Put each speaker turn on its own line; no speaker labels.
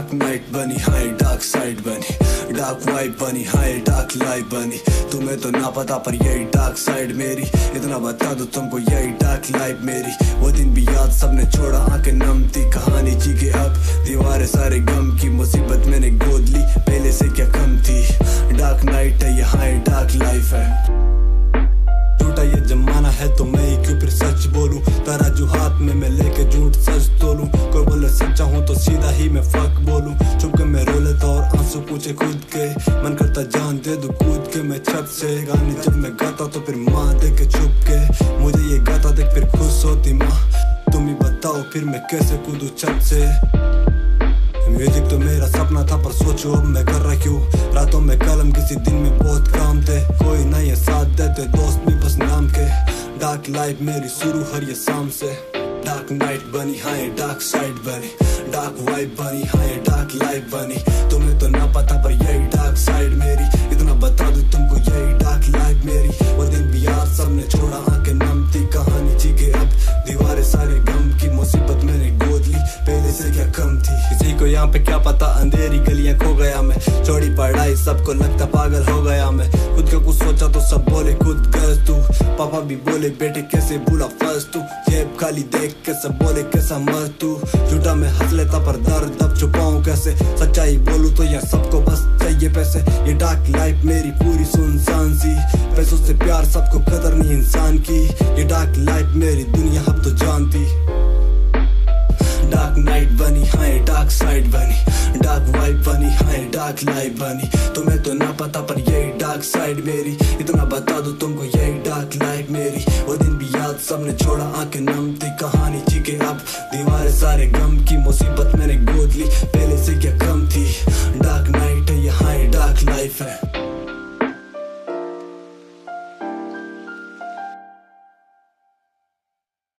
Dark night बनी हाय dark side बनी डार्क वाइब बनी हाय डार्क लाइफ बनी तुम्हें तो ना पता, पर यही डार्क साइड मेरी। इतना बता दो तुमको, यही डार्क लाइफ मेरी। वो दिन भी याद सबने छोड़ा, आँखें नम थी, कहानी जी के अब। दीवारें सारे गम की, मुसीबत मैंने गोद ली, पहले से क्या कम थी? डार्क नाइट है ये डार्क लाइफ है। झूठा ये जमाना है तो मैं क्यों फिर सच बोलूँ? तराजू हाथ में, मैं लेके झूठ सच तोलूं। कोई बोले, सच्चा हूँ तो सीधा ही मैं फक मन करता जान दे दू कूद के मैं छत से गाने जब मैं गाता तो फिर माँ देख के छुप के मुझे ये गाता देख फिर खुश होती माँ। तुम ही बताओ फिर मैं कैसे कूदू छत से? म्यूज़िक तो मेरा सपना था पर सोचो अब मैं कर रहा क्यों? रातों में कलम किसी दिन में बहुत काम थे। कोई नहीं है साथ देते, दोस्त भी बस नाम के। डार्क लाइफ मेरी शुरू हर ये शाम से। डार्क नाइट बनी हाय डार्क साइड बनी डार्क वाइब बनी हाय डार्क लाइफ बनी तुम्हें तो ना पता, पर यही डार्क साइड मेरी। इतना बता दूँ तुमको, यही डार्क लाइफ मेरी। वो दिन भी यार सबने छोड़ा, आँखें नम थी, कहानी जी अब। दीवारें सारे गम की, मुसीबत मैंने गोद ली। पहले से क्या कम थी? किसी को यहाँ पे क्या पता? अंधेरी गलियाँ खो गया मैं। चौड़ी पढ़ाई सबको लगता पागल हो गया मैं। खुद का कुछ सोचा तो सब बोले, खुद पापा भी बोले, बेटे, कैसे भूला फ़र्स्ट तू? जेब खाली देख के सब बोले, कैसा मर तू? झूठा मैं हंस लेता पर दर्द, अब छुपाऊं कैसे? सच्चाई बोलूँ तो यहाँ सबको बस चाहिए पैसे। ये डार्क लाइफ मेरी पूरी सुनसान सी। पैसों से प्यार सबको कदर नहीं इंसान की। ये डार्क लाइफ मेरी दुनिया, अब तो जानती हाय डार्क साइड बनी डार्क वाइब बनी हाय डार्क लाइफ बनी। तुम्हें तो ना पता, पर यही डार्क साइड मेरी। इतना बता दो तुमको, यही डार्क लाइफ मेरी। वो दिन भी याद, सबने छोड़ा आँखें नम थी कहानी जी के अब। दीवार सारे गम की, मुसीबत मैंने गोद ली, पहले से क्या